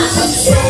Yeah.